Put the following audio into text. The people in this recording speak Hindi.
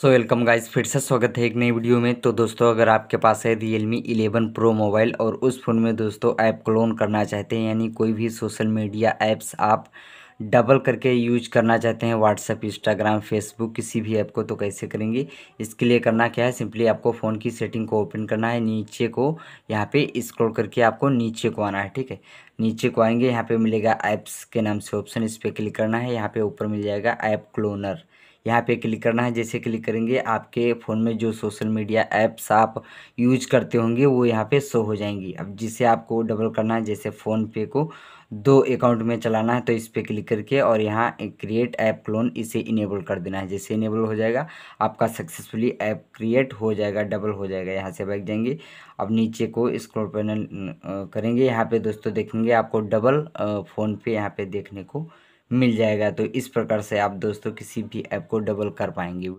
सो वेलकम गाइस फिर से स्वागत है एक नई वीडियो में। तो दोस्तों, अगर आपके पास है Realme eleven pro mobile और उस फ़ोन में दोस्तों ऐप क्लोन करना चाहते हैं, यानी कोई भी सोशल मीडिया ऐप्स आप डबल करके यूज़ करना चाहते हैं व्हाट्सअप इंस्टाग्राम फेसबुक किसी भी ऐप को तो कैसे करेंगे? इसके लिए करना क्या है? सिंपली आपको फ़ोन की सेटिंग को ओपन करना है, नीचे को, यहाँ पे स्क्रॉल करके आपको नीचे को आना है, ठीक है? नीचे को आएँगे, यहाँ पे मिलेगा ऐप्स के नाम से ऑप्शन इस पर क्लिक करना है, यहाँ पे ऊपर मिल जाएगा ऐप क्लोनर यहाँ पे क्लिक करना है। जैसे क्लिक करेंगे, आपके फ़ोन में जो सोशल मीडिया ऐप्स आप यूज़ करते होंगे, वो यहाँ पे शो हो जाएँगी। अब जिसे आपको डबल करना है, जैसे फ़ोन पे को दो अकाउंट में चलाना है तो इस पर क्लिक करके और यहाँ क्रिएट ऐप क्लोन इसे इनेबल कर देना है। जैसे इनेबल हो जाएगा, आपका सक्सेसफुली ऐप क्रिएट हो जाएगा, डबल हो जाएगा, यहाँ से बैठ जाएँगे। अब नीचे को स्क्रॉल पैनल करेंगे। यहाँ पे दोस्तों देखेंगे आपको डबल फ़ोन पे यहाँ पे देखने को मिल जाएगा। तो इस प्रकार से आप दोस्तों किसी भी ऐप को डबल कर पाएँगे।